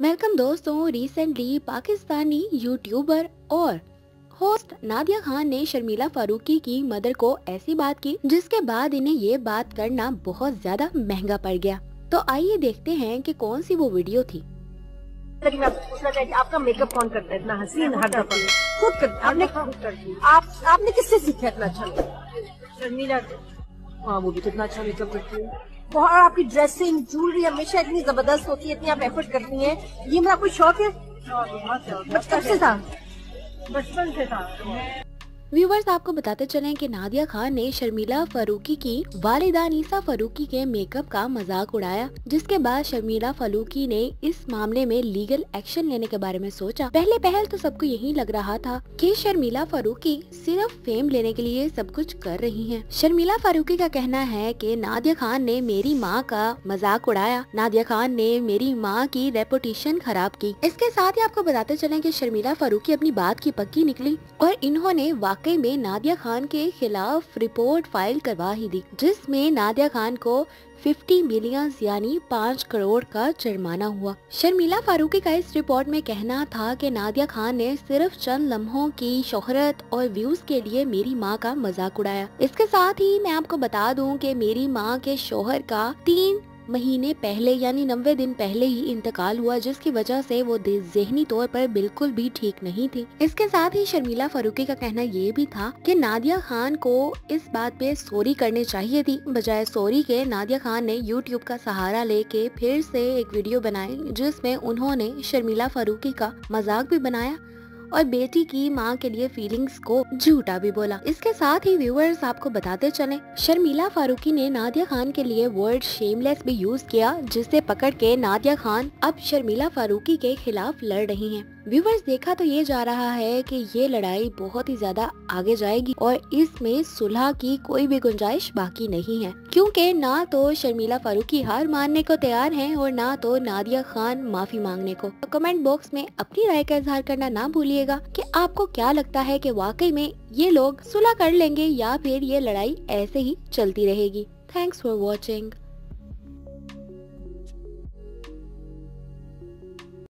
Welcome दोस्तों recently Pakistani YouTuber और host Nadia Khan ने शर्मिला फारूकी की मदर को ऐसी बात की जिसके बाद इन्हें ये बात करना बहुत ज़्यादा महँगा पड़ गया। तो आइए देखते हैं कि कौन सी वो वीडियो थी। आपका मेकअप कौन करता है? इतना हसीन हर दफ़ा खुद करता आपने आप आपने किससे सीखा इतना अच्छा शर्मिला हाँ वो भी कितना अच्छा मेकअप करती है। बहुत आपकी ड्रेसिंग ज्वेलरी हमेशा इतनी ज़बरदस्त होती है इतनी आप एफर्ट करती हैं। ये मेरा कोई शौक है। बचपन से था। बचपन से था। व्यूवर्स आपको बताते चलें कि नादिया खान ने शर्मिला फरूकी की, वालिदा नीसा फारूकी के मेकअप का मज़ाक उड़ाया, जिसके बाद शर्मिला फरूकी ने इस मामले में लीगल एक्शन लेने के बारे में सोचा। पहले पहल तो सबको यही लग रहा था कि शर्मिला फारूकी सिर्फ़ फेम लेने के लिए सब कुछ कर रही हैं। शर्मिला फारूकी का कहना है कि नादिया खान ने मेरी माँ का मज़ाक उड़ाया। नादिया खान ने मेरी माँ की रेपुटेशन खराब की। इसके साथ ही आपको बताते चले की शर्मिला फारूकी अपनी बात की पक्की निकली और इन्होंने वाकई में नादिया खान के खिलाफ रिपोर्ट फ़ाइल करवा ही दी, जिसमें नादिया खान को 50 मिलियन यानी पाँच करोड़ का जुर्माना हुआ। शर्मिला फारूकी का इस रिपोर्ट में कहना था कि नादिया खान ने सिर्फ़ चंद लम्हों की शोहरत और व्यूज़ के लिए मेरी माँ का मज़ाक उड़ाया। इसके साथ ही मैं आपको बता दूँ कि मेरी माँ के शोहर का तीन महीने पहले यानी नब्बे दिन पहले ही इंतकाल हुआ, जिसकी वजह से वो जहनी तौर पर बिल्कुल भी ठीक नहीं थी। इसके साथ ही शर्मिला फारूकी का कहना ये भी था कि नादिया खान को इस बात पे सॉरी करने चाहिए थी। बजाय सॉरी के, नादिया खान ने यूट्यूब का सहारा लेके फिर से एक वीडियो बनाई, जिसमें उन्होंने शर्मिला फारूकी का मज़ाक भी बनाया। और बेटी की माँ के लिए फीलिंग्स को झूठा भी बोला इसके साथ ही व्यूअर्स आपको बताते चले, शर्मिला फारूकी ने नादिया खान के लिए वर्ड शेमलेस भी यूज़ किया जिसे पकड़ के नादिया खान अब शर्मिला फारूकी के खिलाफ लड़ रही हैं। व्यूवर्स देखा तो ये जा रहा है कि ये लड़ाई बहुत ही ज़्यादा आगे जाएगी और इसमें सुलह की कोई भी गुंजाइश बाकी नहीं है। क्योंकि ना तो शर्मिला फारूकी हार मानने को तैयार हैं और ना तो नादिया खान माफ़ी मांगने को। तो कमेंट बॉक्स में अपनी राय का इजहार करना ना भूलिएगा कि आपको क्या लगता है कि वाकई में ये लोग सुलह कर लेंगे या फिर ये लड़ाई ऐसे ही चलती रहेगी। Thanks for watching